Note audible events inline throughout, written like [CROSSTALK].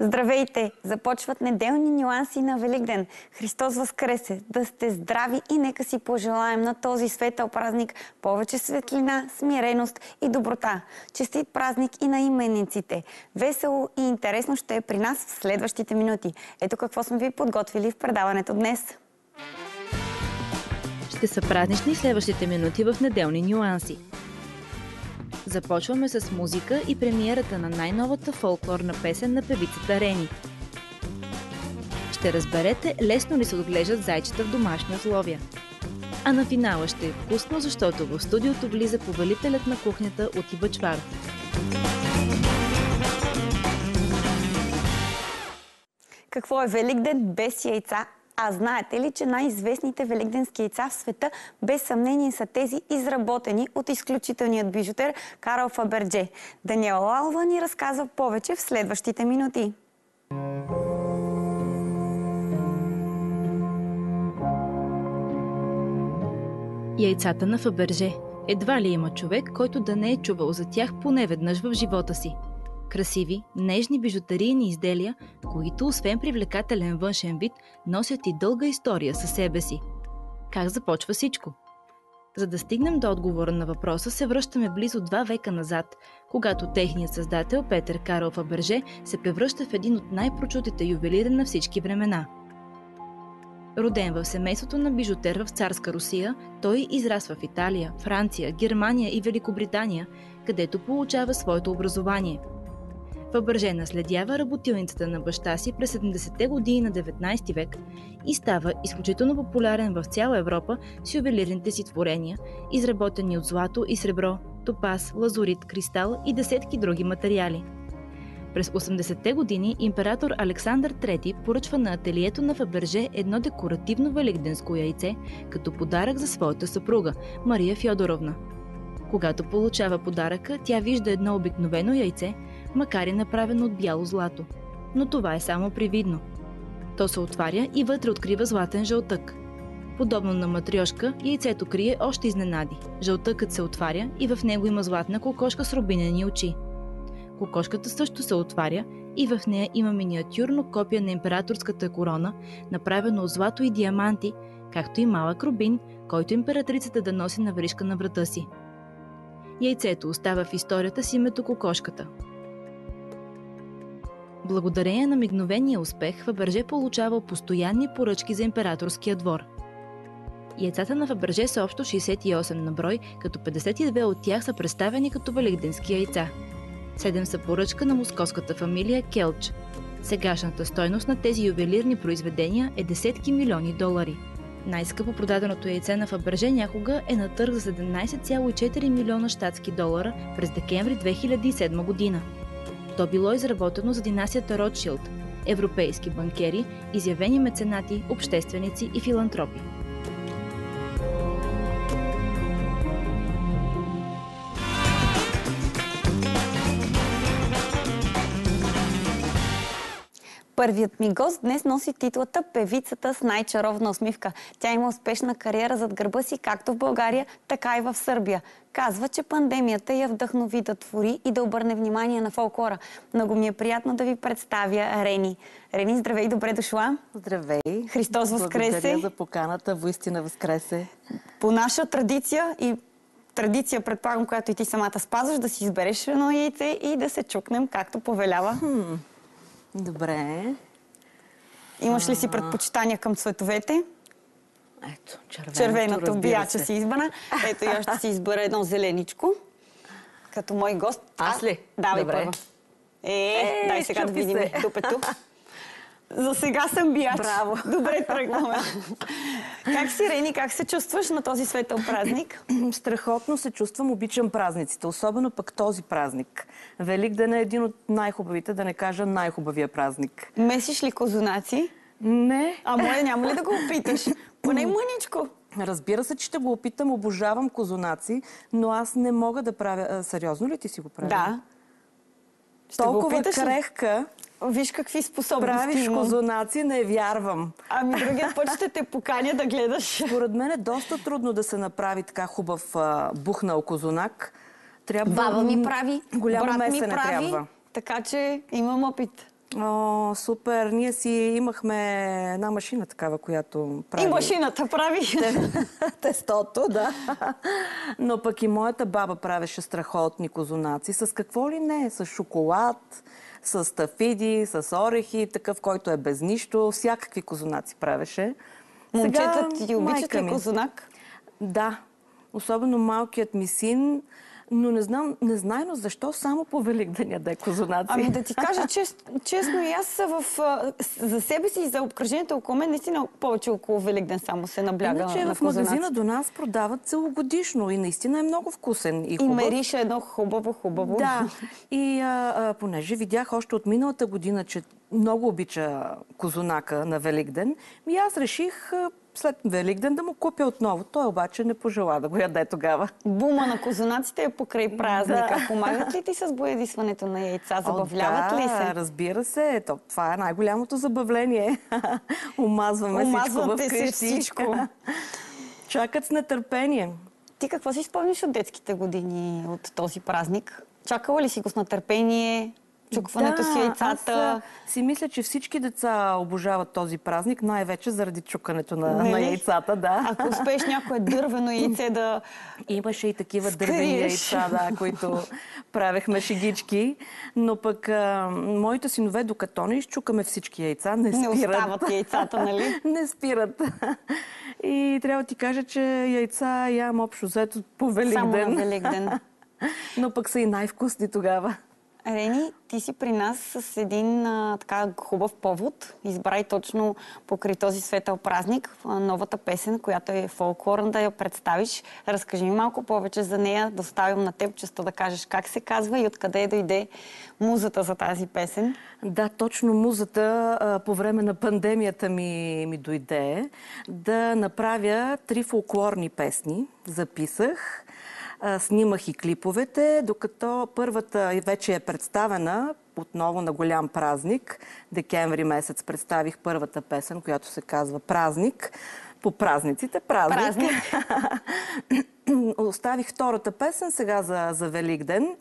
Здравейте! Започват неделни нюанси на Великден. Христос възкресе! Да сте здрави и нека си пожелаем на този светъл празник повече светлина, смиреност и доброта. Честит празник и на именниците! Весело и интересно ще е при нас в следващите минути. Ето какво сме ви подготвили в предаването днес. Ще са празнични следващите минути в неделни нюанси. Започваме с музика и премиерата на най-новата фолклорна песен на певицата Рени. Ще разберете лесно ли се отглеждат зайчета в домашни условия. А на финала ще е вкусно, защото в студиото влиза повелителят на кухнята от Ибачвар. Какво е Великден без яйца а знаете ли, че най-известните великденски яйца в света без съмнение са тези изработени от изключителният бижутер Карл Фабердже? Даниел Лалва ни разказва повече в следващите минути. Яйцата на Фаберже. Едва ли има човек, който да не е чувал за тях поне веднъж в живота си красиви, нежни бижутерийни изделия, които освен привлекателен външен вид, носят и дълга история със себе си. Как започва всичко? За да стигнем до отговора на въпроса, се връщаме близо два века назад, когато техният създател Петър Карл Фаберже се превръща в един от най-прочутите ювелири на всички времена. Роден в семейството на бижутер в царска Русия, той израсва в Италия, Франция, Германия и Великобритания, където получава своето образование – Фабърже наследява работилницата на баща си през 70-те години на 19 век и става изключително популярен в цяла Европа с ювелирните си творения, изработени от злато и сребро, топаз, лазурит, кристал и десетки други материали. През 80-те години император Александър III поръчва на ателието на Фаберже едно декоративно великденско яйце като подарък за своята съпруга Мария Фьодоровна. Когато получава подаръка, тя вижда едно обикновено яйце – макар и направено от бяло злато. Но това е само привидно. То се отваря и вътре открива златен жълтък. Подобно на матриошка, яйцето крие още изненади. Жълтъкът се отваря и в него има златна кокошка с рубинени очи. Кокошката също се отваря и в нея има миниатюрно копия на императорската корона, направено от злато и диаманти, както и малък рубин, който императрицата да носи на вришка на врата си. Яйцето остава в историята с името Кокошката – Благодарение на мигновения успех, Фаберже получава постоянни поръчки за императорския двор. Яйцата на Фаберже са общо 68 на брой, като 52 от тях са представени като великденски яйца. Седем са поръчка на московската фамилия Келч. Сегашната стойност на тези ювелирни произведения е десетки милиони долари. Най-скъпо продаденото яйце на Фаберже някога е на търг за 17,4 милиона щатски долара през декември 2007 година. То било изработено за династията Ротшилд, европейски банкери, изявени меценати, общественици и филантропи. Първият ми гост днес носи титлата Певицата с най-чаровна усмивка. Тя има успешна кариера зад гърба си, както в България, така и в Сърбия. Казва, че пандемията я вдъхнови да твори и да обърне внимание на фолклора. Много ми е приятно да ви представя Рени. Рени, здравей, добре дошла. Здравей. Христос възкресе. Благодаря за поканата. Воистина възкресе. По наша традиция и традиция, предполагам, която и ти самата спазваш, да си избереш едно яйце и да се чукнем, както повелява. Хм. Добре. Имаш ли си предпочитания към цветовете? Ето, червеното, Червеното бияча си избрана. Ето и аз ще си избера едно зеленичко. Като мой гост. Аз ли? Давай Добре. първо. Е, е, дай сега да видим се. тупето. За сега съм бияч. Браво. [LAUGHS] Добре тръгваме. [LAUGHS] как си, Рени? Как се чувстваш на този светъл празник? [CLEARS THROAT] Страхотно се чувствам, обичам празниците, особено пък този празник. Великден е един от най-хубавите, да не кажа най-хубавия празник. Месиш ли козунаци? Не. А моя няма ли да го опиташ? [CLEARS THROAT] Поне мъничко. Разбира се, че ще го опитам, обожавам козунаци, но аз не мога да правя... А, сериозно ли ти си го правя? Да. Ще Толкова крехка, Виж какви способности правиш имам. козунаци, не вярвам. Ами другия път ще те поканя да гледаш. Според мен е доста трудно да се направи така хубав а, бухнал козунак. Трябва... Баба ми прави, Голямо брат ми месене прави, трябва. така че имам опит. О, супер! Ние си имахме една машина такава, която прави... И машината прави. [LAUGHS] Тестото, да. Но пък и моята баба правеше страхотни козунаци. С какво ли не? С шоколад, с тафиди, с орехи, такъв, който е без нищо. Всякакви козунаци правеше. Момчета ти обичат ли козунак? Да. Особено малкият ми син. Но не знам, незнайно защо само по Великден яде козунаци. Ами да ти кажа чест, честно, и аз в, за себе си и за обкръжението около мен, наистина повече около Великден само се набляга Иначе на в магазина козунаци. до нас продават целогодишно и наистина е много вкусен и И хубав. мерише едно хубаво, хубаво. Да, и а, а, понеже видях още от миналата година, че много обича козунака на Великден, ми аз реших след Великден да му купя отново. Той обаче не пожела да го яде тогава. Бума на козунаците е покрай празника. Да. Помагат ли ти с боядисването на яйца? Забавляват О, ли да, се? разбира се. То, това е най-голямото забавление. [LAUGHS] Омазваме всичко Омазвате се вкъщи. всичко. [LAUGHS] Чакат с нетърпение. Ти какво си спомниш от детските години от този празник? Чакала ли си го с нетърпение? Чукването с яйцата? Аз си мисля, че всички деца обожават този празник, най-вече заради чукането на, Нали? на яйцата. Да. Ако успееш някое дървено яйце да... Имаше и такива Скриеш. дървени яйца, да, които правехме шигички. Но пък а, моите синове, докато не изчукаме всички яйца, не Не спират. остават яйцата, нали? [LAUGHS] не спират. И трябва да ти кажа, че яйца ям общо взето по Само на Великден. Великден. [LAUGHS] Но пък са и най-вкусни тогава. Рени, ти си при нас с един а, така хубав повод. Избрай точно покрай този светъл празник а, новата песен, която е фолклорна, да я представиш. Разкажи ми малко повече за нея, да оставим на теб често да кажеш как се казва и откъде дойде музата за тази песен. Да, точно музата а, по време на пандемията ми, ми дойде да направя три фолклорни песни. Записах, а, снимах и клиповете, докато първата вече е представена отново на голям празник. Декември месец представих първата песен, която се казва Празник. По празниците празник. Празник. [LAUGHS] Оставих втората песен сега за, за Великден.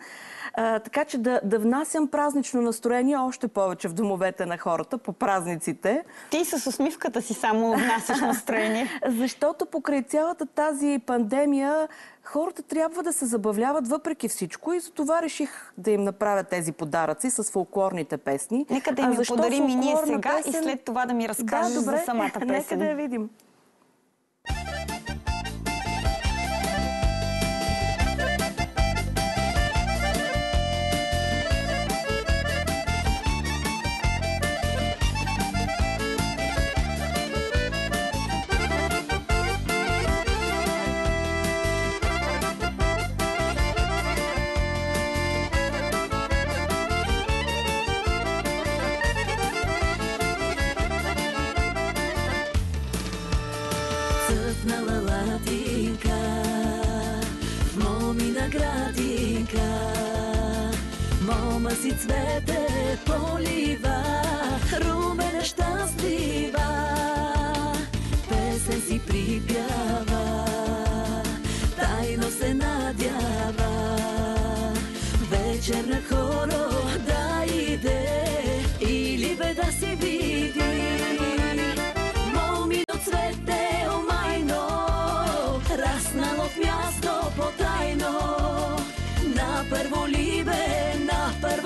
А, така че да, да внасям празнично настроение още повече в домовете на хората по празниците. Ти с усмивката си само внасяш настроение. [LAUGHS] Защото покрай цялата тази пандемия хората трябва да се забавляват въпреки всичко и затова реших да им направя тези подаръци с фолклорните песни. Нека да им я подарим и ние сега и след това да ми разкажеш да, добре. за самата Нека песен. да я видим. Цъфнала цвете полива, румена щастлива. Песен си припява, тайно се надява. Вечер на хоро да иде или бе да си види. Момино цвете омайно, раснало в място потайно.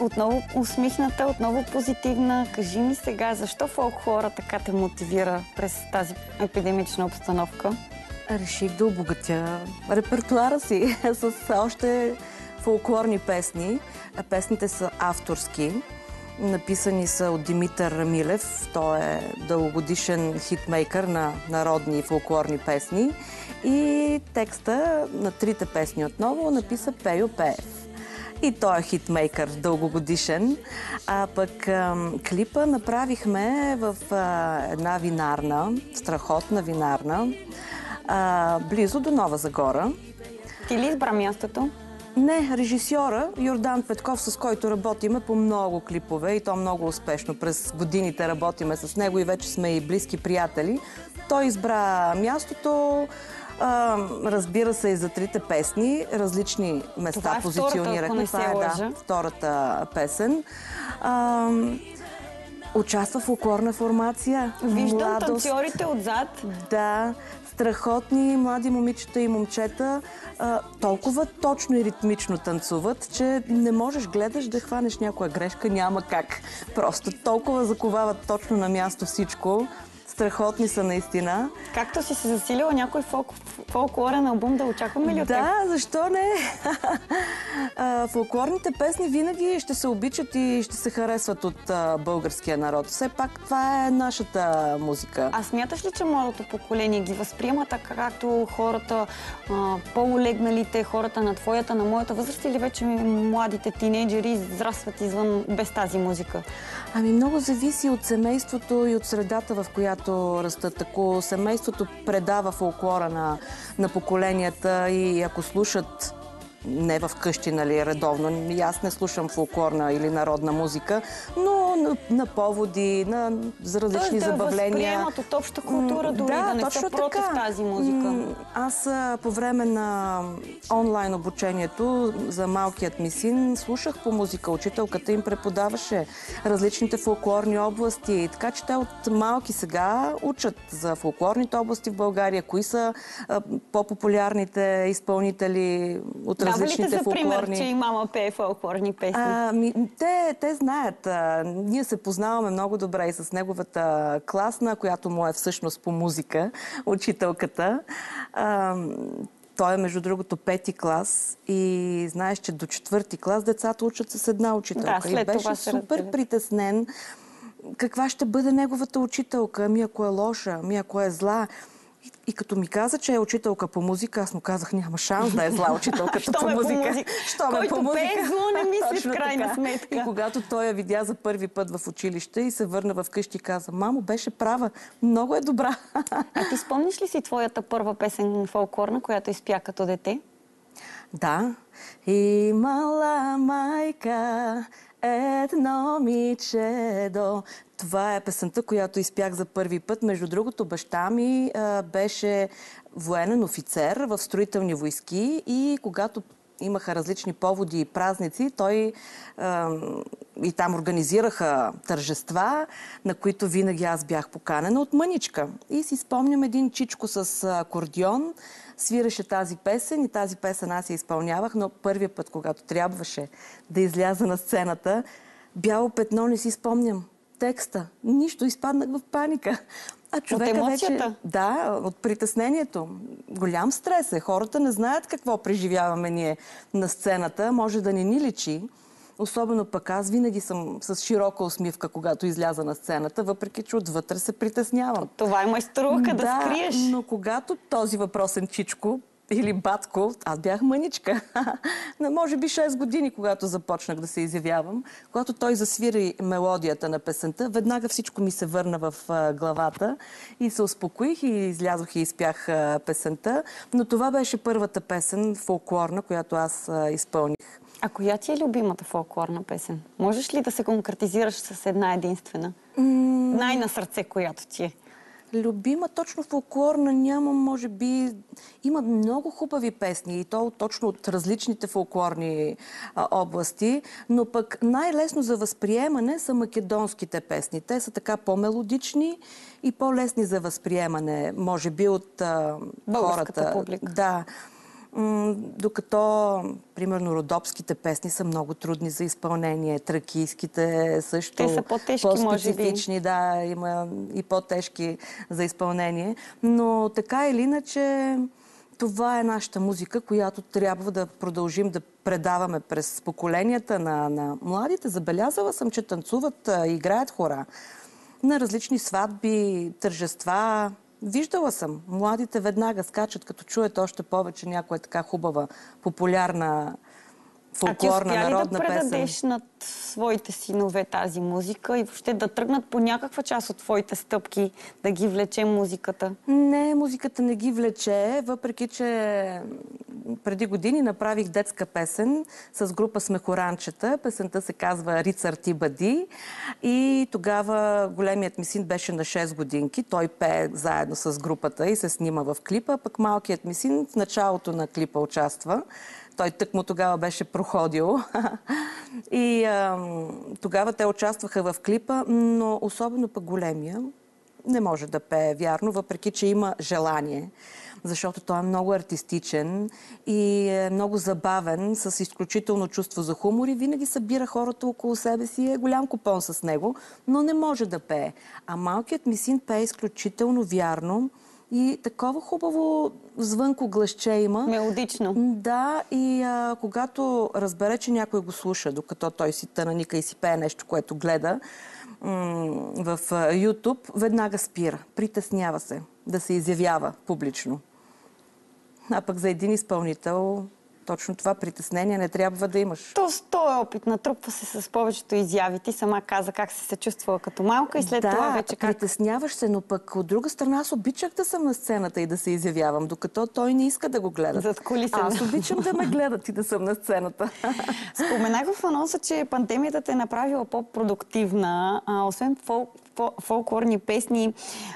отново усмихната, отново позитивна. Кажи ми сега, защо фолклора така те мотивира през тази епидемична обстановка? Реших да обогатя репертуара си [LAUGHS] с още фолклорни песни. Песните са авторски. Написани са от Димитър Милев. Той е дългогодишен хитмейкър на народни и фолклорни песни. И текста на трите песни отново написа Пейо Пеев. И той е хитмейкър, дългогодишен. А пък ам, клипа направихме в а, една винарна, страхотна винарна. а, близо до Нова Загора. Ти ли избра мястото? Не, режисьора Йордан Петков, с който работиме по много клипове и то много успешно. През годините работиме с него и вече сме и близки приятели. Той избра мястото, а, разбира се и за трите песни, различни места Това е позиционирахме. Това е да, втората песен. А, участва фолклорна формация. Виждам Младост. танцорите отзад. Да, страхотни млади момичета и момчета. А, толкова точно и ритмично танцуват, че не можеш гледаш да хванеш някоя грешка, няма как. Просто толкова заковават точно на място всичко. Страхотни са наистина. Както си се засилила някой фолк, фолклорен албум, да очакваме ли от? Да, защо не? [LAUGHS] Фолклорните песни винаги ще се обичат и ще се харесват от а, българския народ. Все пак това е нашата музика. А смяташ ли, че младото поколение ги възприема така, както хората, по-олегналите, хората на твоята, на моята възраст или вече младите тинейджери израстват извън без тази музика? Ами много зависи от семейството и от средата, в която растат. Ако семейството предава фолклора на, на поколенията и ако слушат не в къщи, нали, редовно. И аз не слушам фолклорна или народна музика, но на, на поводи, на, за различни Тоест да забавления. възприемат от обща култура, дори да, не са против тази музика. Аз по време на онлайн обучението за малкият ми син слушах по музика. Учителката им преподаваше различните фолклорни области. Така че те от малки сега учат за фолклорните области в България, кои са по-популярните изпълнители от Дава ли те за пример, че и мама пее фолклорни песни? А, ми, те, те знаят. А, ние се познаваме много добре и с неговата класна, която му е всъщност по музика, учителката. А, той е, между другото, пети клас и знаеш, че до четвърти клас децата учат с една учителка. Да, и беше супер разделят. притеснен каква ще бъде неговата учителка. Ами ако е лоша, ами ако е зла. И, като ми каза, че е учителка по музика, аз му казах, няма шанс да е зла учителката [LAUGHS] по музика. музика. Щом е Който по музика. пее зло, не мисли [LAUGHS] в крайна сметка. И когато той я видя за първи път в училище и се върна в къщи каза, мамо, беше права, много е добра. А ти спомниш ли си твоята първа песен фолклорна, която изпя като дете? Да. Имала майка едно момичедо. Това е песента, която изпях за първи път. Между другото, баща ми а, беше военен офицер в строителни войски и когато имаха различни поводи и празници, той а, и там организираха тържества, на които винаги аз бях поканена от мъничка. И си спомням един чичко с акордион, свираше тази песен и тази песен аз я изпълнявах, но първия път, когато трябваше да изляза на сцената, бяло петно не си спомням текста. Нищо, изпаднах в паника. А човека вече... емоцията? Да, от притеснението. Голям стрес е. Хората не знаят какво преживяваме ние на сцената. Може да не ни личи. Особено пък аз винаги съм с широка усмивка, когато изляза на сцената, въпреки че отвътре се притеснявам. Това е майсторовка да, скриеш. но когато този въпросен чичко или батко, аз бях мъничка. [LAUGHS] На може би 6 години, когато започнах да се изявявам. Когато той засвири мелодията на песента, веднага всичко ми се върна в главата и се успокоих и излязох и изпях песента. Но това беше първата песен, фолклорна, която аз изпълних. А коя ти е любимата фолклорна песен? Можеш ли да се конкретизираш с една единствена? Най-на сърце, която ти е. Любима точно фолклорна нямам, може би. Има много хубави песни и то точно от различните фолклорни а, области, но пък най-лесно за възприемане са македонските песни. Те са така по-мелодични и по-лесни за възприемане, може би от а, Българската хората. публика. Да. Докато, примерно, родопските песни са много трудни за изпълнение, тракийските също. Те са по-тежки, може би. по-специфични, да, има и по-тежки за изпълнение. Но така или иначе, това е нашата музика, която трябва да продължим да предаваме през поколенията на, на младите. Забелязала съм, че танцуват, играят хора на различни сватби, тържества. Виждала съм. Младите веднага скачат, като чуят още повече някоя така хубава, популярна фолклорна а ти успя ли народна да песен. предадеш над своите синове тази музика и въобще да тръгнат по някаква част от твоите стъпки, да ги влече музиката? Не, музиката не ги влече, въпреки че преди години направих детска песен с група Смехоранчета. Песента се казва Рицар ти бъди. И тогава големият ми син беше на 6 годинки. Той пее заедно с групата и се снима в клипа. Пък малкият ми син в началото на клипа участва. Той тък му тогава беше проходил. [LAUGHS] И ам, тогава те участваха в клипа, но особено пък големия не може да пее вярно, въпреки че има желание. Защото той е много артистичен и е много забавен, с изключително чувство за хумор и винаги събира хората около себе си. Е голям купон с него, но не може да пее. А малкият ми син пее изключително вярно и такова хубаво звънко гласче има. Мелодично. Да, и а, когато разбере, че някой го слуша, докато той си тънаника и си пее нещо, което гледа в а, YouTube, веднага спира. Притеснява се да се изявява публично. А пък за един изпълнител точно това притеснение не трябва да имаш. То, то е опит, натрупва се с повечето изяви. Ти сама каза как си се чувствала като малка и след да, това вече как... притесняваш се, но пък от друга страна аз обичах да съм на сцената и да се изявявам, докато той не иска да го гледа. Зад кулисен. Аз обичам да ме гледат и да съм на сцената. Споменах в анонса, че пандемията те е направила по-продуктивна. А, освен фолклорни песни,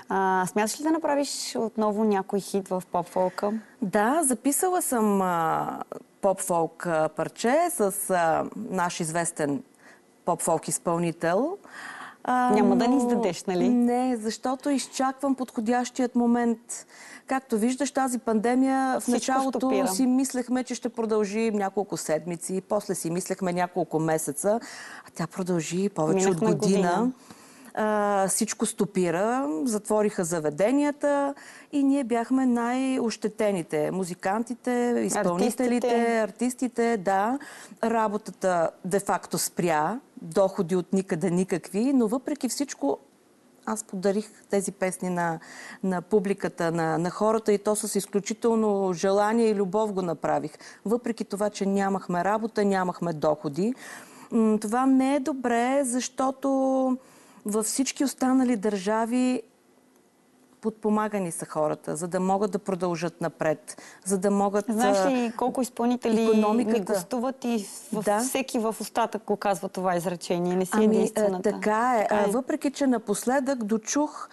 а, смяташ ли да направиш отново някой хит в поп-фолка? Да, записала съм поп-фолк парче с а, наш известен поп-фолк изпълнител. А, Няма да ни издадеш, нали? Не, защото изчаквам подходящият момент. Както виждаш, тази пандемия в Всичко началото стопира. си мислехме, че ще продължи няколко седмици, после си мислехме няколко месеца, а тя продължи повече Минахме от година. година. Всичко стопира, затвориха заведенията и ние бяхме най-ощетените. Музикантите, изпълнителите, Артистите. артистите, да. Работата де-факто спря, доходи от никъде никакви, но въпреки всичко аз подарих тези песни на, на публиката, на, на хората и то с изключително желание и любов го направих. Въпреки това, че нямахме работа, нямахме доходи. Това не е добре, защото във всички останали държави подпомагани са хората, за да могат да продължат напред, за да могат... Знаеш ли колко изпълнители икономиката. ни гостуват и в, Да. всеки в устата го казва това изречение. Не си Ами, единствената. а, така е. А, въпреки, че напоследък дочух,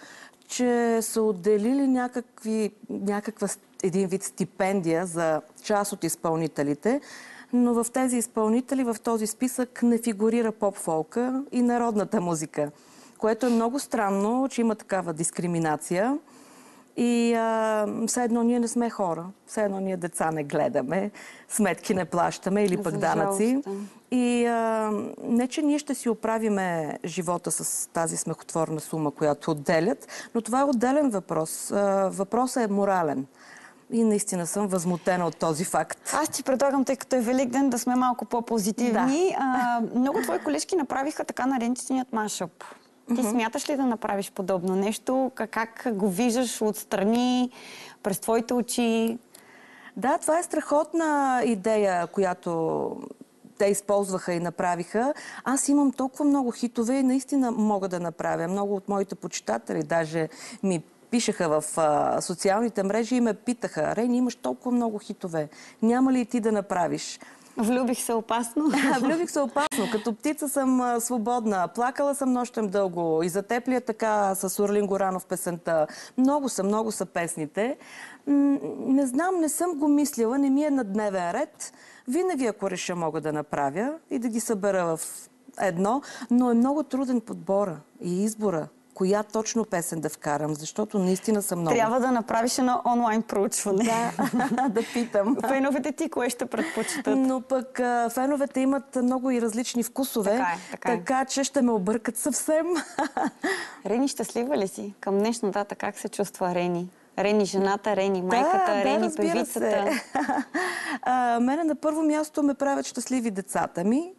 че са отделили някакви, някаква един вид стипендия за част от изпълнителите, но в тези изпълнители, в този списък не фигурира поп-фолка и народната музика, което е много странно, че има такава дискриминация. И а, все едно ние не сме хора, все едно ние деца не гледаме, сметки не плащаме или пък данъци. да. И а, не, че ние ще си оправиме живота с тази смехотворна сума, която отделят, но това е отделен въпрос. А, въпросът е морален. И наистина съм възмутена от този факт. Аз ти предлагам, тъй като е Велик ден, да сме малко по-позитивни. А, много твои колежки направиха така нареченият машъп. Ти смяташ ли да направиш подобно нещо? Как, как го виждаш отстрани, през твоите очи? Да, това е страхотна идея, която те използваха и направиха. Аз имам толкова много хитове и наистина мога да направя. Много от моите почитатели даже ми пишеха в а, социалните мрежи и ме питаха, Рени, имаш толкова много хитове. Няма ли и ти да направиш? Влюбих се опасно. [LAUGHS] Влюбих се опасно. Като птица съм свободна. Плакала съм нощем дълго. И за теб ли е така с Орлин Горанов песента? Много са, много са песните. Не знам, не съм го мислила, не ми е на дневен ред. Винаги, ако реша, мога да направя и да ги събера в едно, но е много труден подбора и избора. Коя точно песен да вкарам, защото наистина са много. Трябва да направиш едно онлайн проучване. Да, [LAUGHS] да питам. Феновете ти кое ще предпочитат? Но пък феновете имат много и различни вкусове, Така е, така е. така че ще ме объркат съвсем. [LAUGHS] Рени, щастлива ли си? Към днешна дата как се чувства Рени? Рени жената, Рени майката, да, Рени да, певицата. [LAUGHS] А, мене на първо място ме правят щастливи децата ми.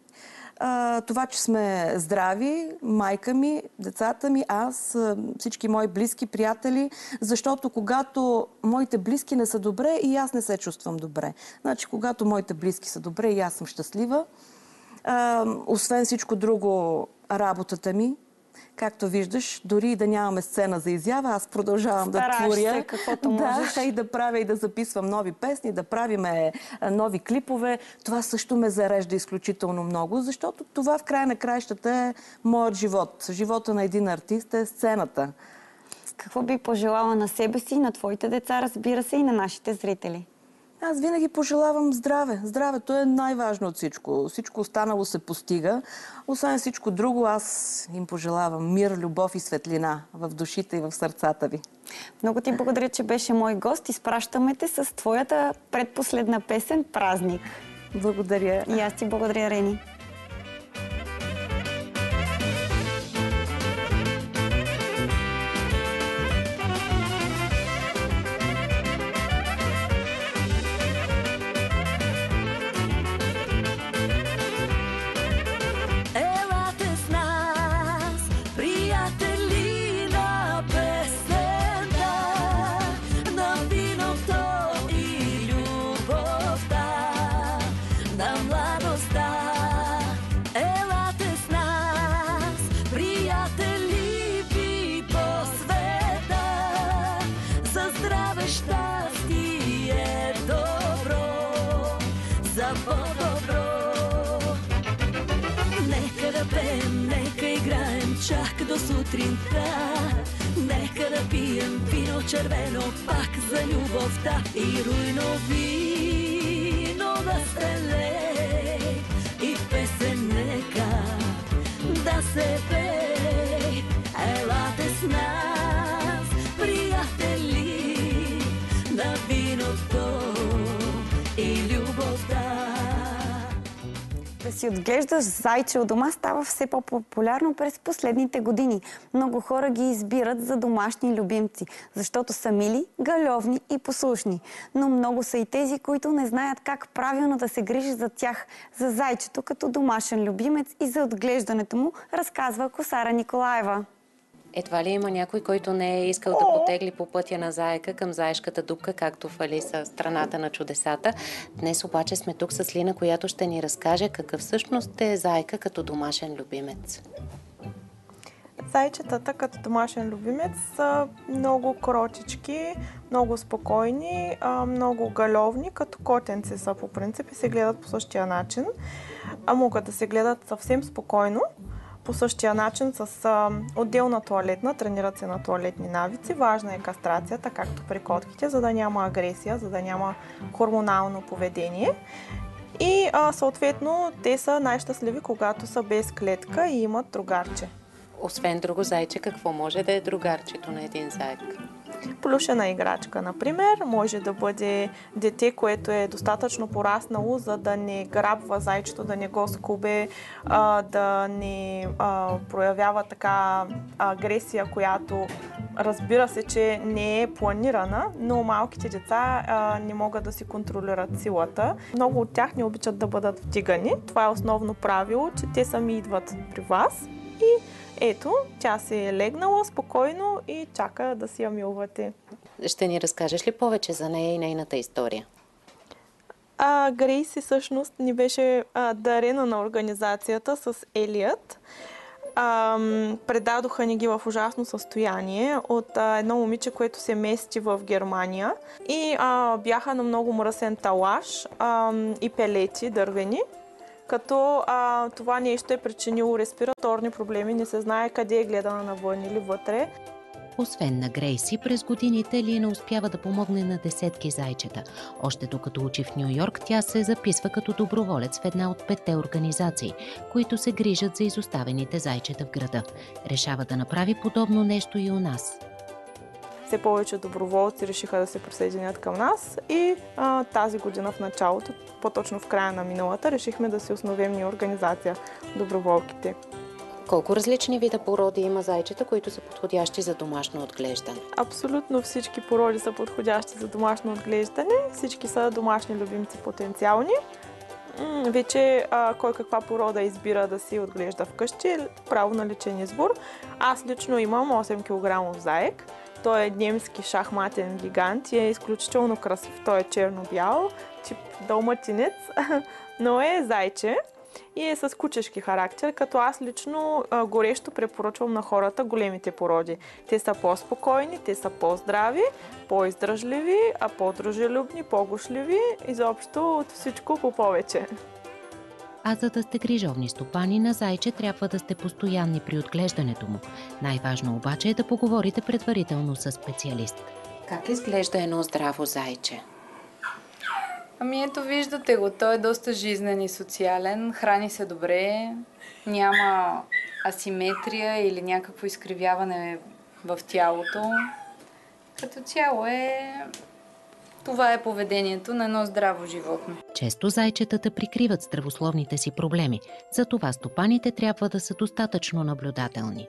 А, това, че сме здрави, майка ми, децата ми, аз, всички мои близки, приятели, защото когато моите близки не са добре, и аз не се чувствам добре. Значи, когато моите близки са добре, и аз съм щастлива. А, освен всичко друго, работата ми, Както виждаш, дори и да нямаме сцена за изява, аз продължавам да Стараеш творя. се каквото можеш. Да, и да правя и да записвам нови песни, да правиме нови клипове. Това също ме зарежда изключително много, защото това в края на краищата е моят живот. Живота на един артист е сцената. Какво би пожелала на себе си, на твоите деца, разбира се, и на нашите зрители? Аз винаги пожелавам здраве. Здравето е най-важно от всичко. Всичко останало се постига. Освен всичко друго, аз им пожелавам мир, любов и светлина в душите и в сърцата ви. Много ти благодаря, че беше мой гост. Изпращаме те с твоята предпоследна песен «Празник». Благодаря. И аз ти благодаря, Рени. Сутринта. Нека да пием вино червено пак за любовта и руйно вино да се лей и песен нека да се пее. Елате с нас, приятели, на виното и любовта. Да си отглеждаш зайче от дома става все по-популярно през последните години. Много хора ги избират за домашни любимци, защото са мили, галевни и послушни. Но много са и тези, които не знаят как правилно да се грижи за тях, за зайчето като домашен любимец и за отглеждането му, разказва Косара Николаева. Едва ли има някой, който не е искал да потегли по пътя на заека към заешката дупка, както в Алиса, страната на чудесата. Днес обаче сме тук с Лина, която ще ни разкаже какъв всъщност е заека като домашен любимец. Зайчетата като домашен любимец са много кротички, много спокойни, много галевни, като котенци са по принцип и се гледат по същия начин. А могат да се гледат съвсем спокойно, по същия начин с а, отделна туалетна, тренират се на туалетни навици. Важна е кастрацията, както при котките, за да няма агресия, за да няма хормонално поведение. И а, съответно те са най-щастливи, когато са без клетка и имат другарче. Освен друго зайче, какво може да е другарчето на един заек? Плюшена играчка, например, може да бъде дете, което е достатъчно пораснало, за да не грабва зайчето, да не го скубе, да не проявява така агресия, която разбира се, че не е планирана, но малките деца не могат да си контролират силата. Много от тях не обичат да бъдат вдигани. Това е основно правило, че те сами идват при вас и ето, тя се е легнала спокойно и чака да си я милвате. Ще ни разкажеш ли повече за нея и нейната история? А, Грейси всъщност ни беше а, дарена на организацията с Елият. А, предадоха ни ги в ужасно състояние от а, едно момиче, което се мести в Германия. И а, бяха на много мръсен талаш а, и пелети дървени. Като а, това нещо е причинило респираторни проблеми, не се знае къде е гледана навън или вътре. Освен на Грейси, през годините Лина успява да помогне на десетки зайчета. Още докато учи в Нью Йорк, тя се записва като доброволец в една от петте организации, които се грижат за изоставените зайчета в града. Решава да направи подобно нещо и у нас. Все повече доброволци решиха да се присъединят към нас и а, тази година в началото, по-точно в края на миналата, решихме да си основем и организация Доброволките. Колко различни вида породи има зайчета, които са подходящи за домашно отглеждане? Абсолютно всички породи са подходящи за домашно отглеждане, всички са домашни любимци потенциални. вече а, кой каква порода избира да си отглежда вкъщи, право на личен избор. Аз лично имам 8 кг заек. Той е немски шахматен гигант и е изключително красив. Той е черно-бял, тип далматинец, [LAUGHS] но е зайче и е с кучешки характер, като аз лично а, горещо препоръчвам на хората големите породи. Те са по-спокойни, те са по-здрави, по-издръжливи, а по-дружелюбни, по-гошливи, изобщо от всичко по повече. [LAUGHS] А за да сте грижовни стопани на зайче, трябва да сте постоянни при отглеждането му. Най-важно обаче е да поговорите предварително с специалист. Как изглежда едно здраво зайче? Ами ето виждате го, той е доста жизнен и социален, храни се добре, няма асиметрия или някакво изкривяване в тялото. Като цяло е... Това е поведението на едно здраво животно. Често зайчетата прикриват здравословните си проблеми, затова стопаните трябва да са достатъчно наблюдателни.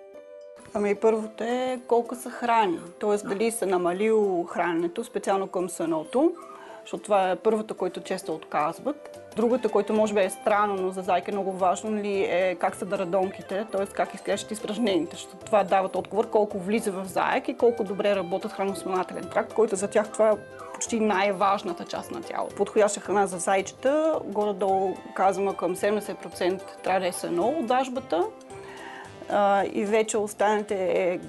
Ами първото е колко са храни, т.е. дали са намалил храненето, специално към съното, защото това е първото, което често отказват. Другото, което може би е странно, но за зайка е много важно, нали, е как са дарадонките, т.е. как изглеждат изпражнените, защото това дават отговор колко влиза в заек и колко добре работят храносмилателен тракт, който за тях това е почти най-важната част на тялото. Подходяща храна за зайчета, горе-долу казваме към 70% трябва да е сено от дажбата, а, и вече останете е,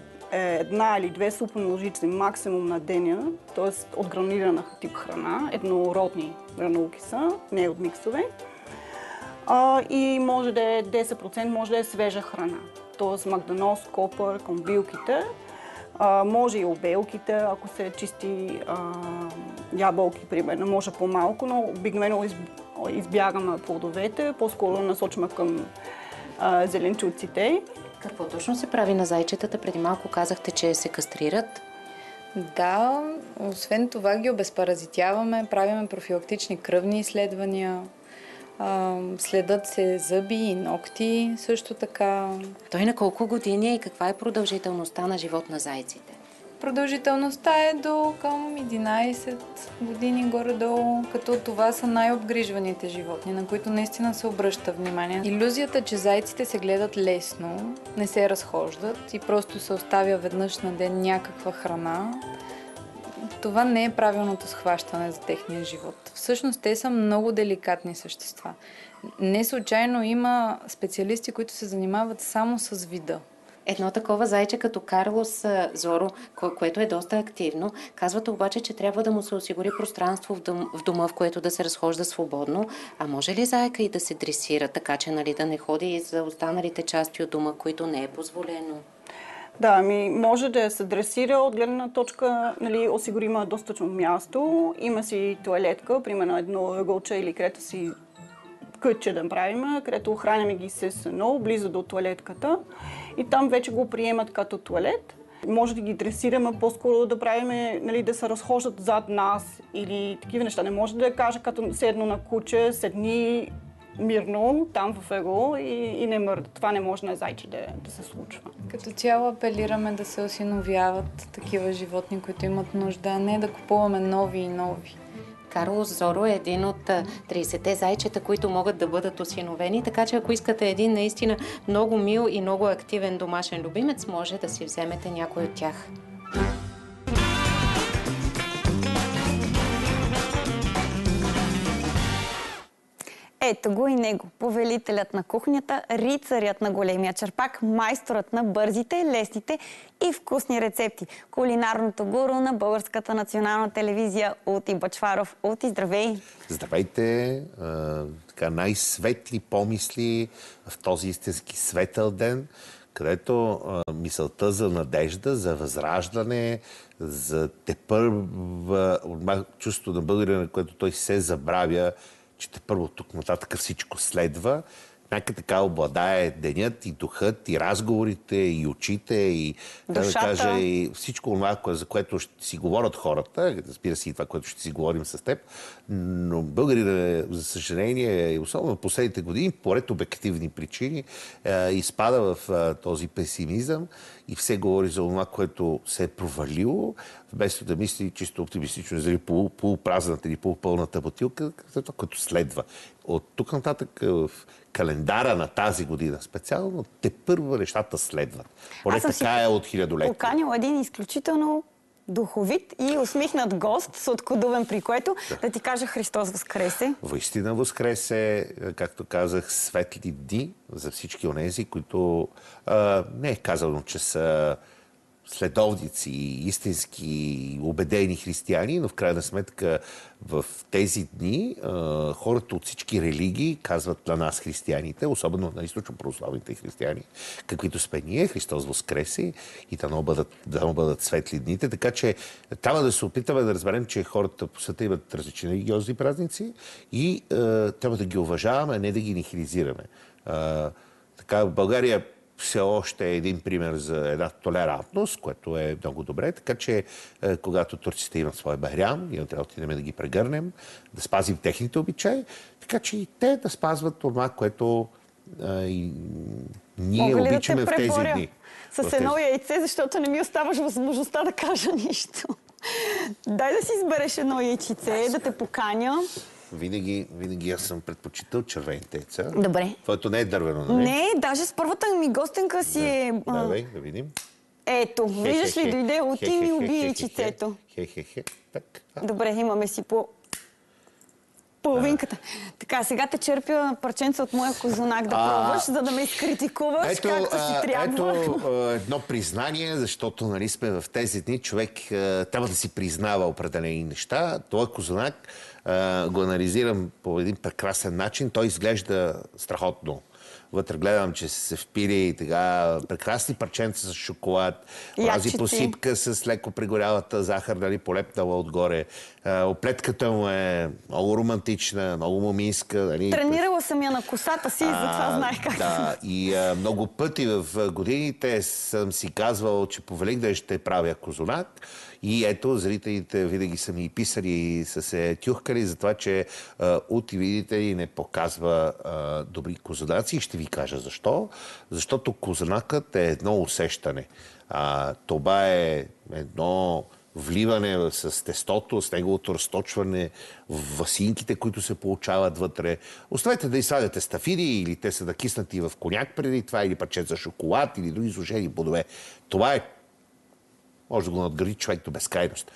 една или две супни лъжици максимум на деня, т.е. от гранирана тип храна, еднородни гранулки са, не от миксове. А, и може да е 10%, може да е свежа храна, т.е. магданоз, копър, към билките. А, може и обелките, ако се чисти а, ябълки, примерно, може по-малко, но обикновено из, избягаме плодовете, по-скоро насочваме към а, зеленчуците. Какво точно се прави на зайчетата? Преди малко казахте, че се кастрират. Да, освен това ги обезпаразитяваме, правиме профилактични кръвни изследвания, следят се зъби и ногти също така. Той на колко години е и каква е продължителността на живот на зайците? Продължителността е до към 11 години горе-долу, като това са най-обгрижваните животни, на които наистина се обръща внимание. Иллюзията, че зайците се гледат лесно, не се разхождат и просто се оставя веднъж на ден някаква храна, това не е правилното схващане за техния живот. Всъщност те са много деликатни същества. Не случайно има специалисти, които се занимават само с вида. Едно такова зайче като Карлос Зоро, кое, което е доста активно, казвате обаче, че трябва да му се осигури пространство в, дом, в дома, в което да се разхожда свободно. А може ли зайка и да се дресира, така че нали, да не ходи и за останалите части от дома, които не е позволено? Да, ами може да се дресира от гледна точка, нали, осигурима достатъчно място. Има си туалетка, примерно едно ъгълче или където си кътче да правим, където охраняме ги с сено, близо до туалетката. И там вече го приемат като туалет. Може да ги дресираме по-скоро да правим, нали, да се разхождат зад нас или такива неща. Не може да кажа като седно на куче, седни мирно там в его и, и не мърда. Това не може на зайче да, да се случва. Като цяло апелираме да се осиновяват такива животни, които имат нужда, а не да купуваме нови и нови. Карлос Зоро е един от 30-те зайчета, които могат да бъдат осиновени, така че ако искате един наистина много мил и много активен домашен любимец, може да си вземете някой от тях. Ето го и него, повелителят на кухнята, рицарят на големия черпак, майсторът на бързите, лесните и вкусни рецепти. Кулинарното гуру на Българската национална телевизия Ути Бачваров. Ути, здравей! Здравейте! Така най-светли помисли в този истински светъл ден, където мисълта за надежда, за възраждане, за тепърва чувство на българина, което той се забравя, че първо тук нататък всичко следва. Нека така обладае денят и духът, и разговорите, и очите, и, да, да кажа, и всичко това, за което ще си говорят хората, разбира се и това, което ще си говорим с теб, но българина, за съжаление, особено в последните години, поред обективни причини, е, изпада в е, този песимизъм и все говори за това, което се е провалило, вместо да мисли чисто оптимистично за полупразната или полупълната бутилка, за това, което следва. От тук нататък в календара на тази година специално, те първо нещата следват. Поне си така е от хилядолетие. Поканил един изключително духовит и усмихнат гост с откодувен при което да ти кажа Христос Възкресе. Воистина възкресе, както казах, светли дни за всички онези, които а, не е казано, че са следовници, истински убедени християни, но в крайна сметка в тези дни хората от всички религии казват на нас християните, особено на източно-православните християни, каквито сме ние, Христос възкресе и да бъдат, да бъдат светли дните. Така че трябва да се опитаме да разберем, че хората по света имат различни религиозни празници и а, трябва да ги уважаваме, а не да ги нихилизираме. А, така, в България все още е един пример за една толерантност, което е много добре. Така че, е, когато турците имат свой байрам, ние трябва да отидем да ги прегърнем, да спазим техните обичаи, така че и те да спазват това, което а, и ние Мога обичаме да в тези дни. С В едно тези- яйце, защото не ми оставаш възможността да кажа нищо. Дай да си избереш едно яйчице, да те поканя. Винаги, винаги аз съм предпочитал червените яйца. Добре. Твоето не е дървено, нали? Не, даже с първата ми гостенка си е... а, Давай, да видим. Ето, виждаш ли, дойде от и ми уби яйчицето. Хе-хе-хе. Так. Добре, имаме си по половинката. Така, сега те черпя парченца от моя козунак да А, пробваш, за да ме изкритикуваш, Ето, както си а, трябва. ето едно признание, защото нали, сме в тези дни. Човек трябва да си признава определени неща. Това козунак а, го анализирам по един прекрасен начин. Той изглежда страхотно. Вътре гледам, че са се впили така прекрасни парченца с шоколад, тази посипка с леко пригорялата захар, нали, полепнала отгоре. А, оплетката му е много романтична, много моминска. Нали, Тренирала съм я на косата си и затова знаех как Да, и а, много пъти в годините съм си казвал, че по Великден ще правя козунак. И ето, зрителите винаги са ми писали и са се тюхкали за това, че а, Ути, видите ли, не показва а, добри козунаци. И ще ви кажа защо. Защото козунакът е едно усещане. А, това е едно вливане с тестото, с неговото разточване, васинките, които се получават вътре. Оставете да изсадете стафиди или те са накиснати в коняк преди това, или парче за шоколад, или други сушени плодове. Това е може да го надгради човек до безкрайност.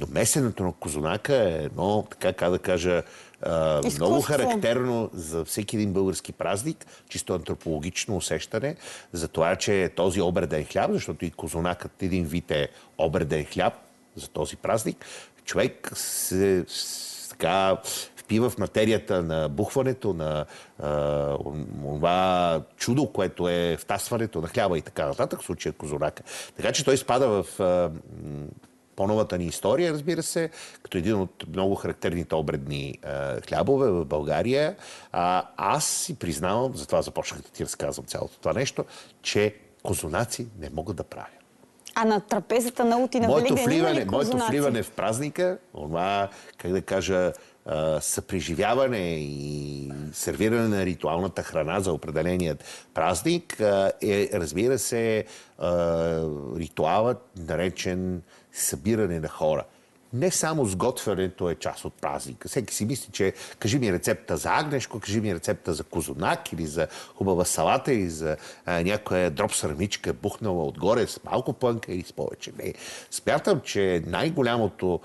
Но месенето на козунака е едно, така как да кажа, а, много характерно за всеки един български празник, чисто антропологично усещане за това, че този обреден хляб, защото и козунакът един вид е обреден хляб за този празник, човек се така впива в материята на бухването, на а, това чудо, което е втасването на хляба и така нататък, в случая козунака. Така че той спада в а, по-новата ни история, разбира се, като един от много характерните обредни а, хлябове в България. А, аз си признавам, затова започнах да ти разказвам цялото това нещо, че козунаци не могат да правя. А на трапезата на Ути на Моето Великден вливане, ли моето вливане в празника, това, как да кажа, съпреживяване и сервиране на ритуалната храна за определеният празник е, разбира се, ритуалът наречен събиране на хора. Не само сготвянето е част от празника. Всеки си мисли, че кажи ми рецепта за агнешко, кажи ми рецепта за козунак или за хубава салата или за а, някоя дроб сърмичка бухнала отгоре с малко пънка или с повече. Не. Смятам, че най-голямото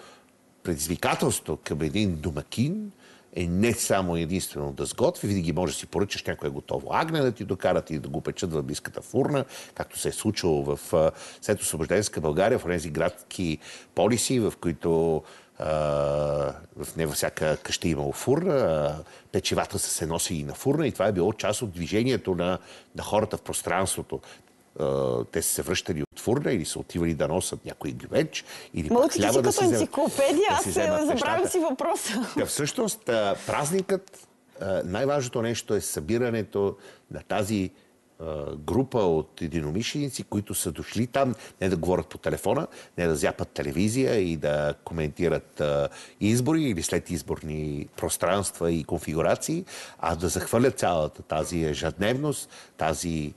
предизвикателство към един домакин е не само единствено да сготви, винаги може да си поръчаш някое готово агне да ти докарат и да го печат в близката фурна, както се е случило в след освобожденска България, в тези градски полиси, в които в не във всяка къща е имало фурна, а, печивата са се носили на фурна и това е било част от движението на, на хората в пространството. Те са се връщали от фурна или са отивали да носят някой гювеч или Ма, пък хляба да като си вземат- енциклопедия, да аз вземат забравям си въпроса. Та всъщност празникът, най-важното нещо е събирането на тази група от единомишленици, които са дошли там не да говорят по телефона, не да зяпат телевизия и да коментират избори или след изборни пространства и конфигурации, а да захвърлят цялата тази ежедневност, тази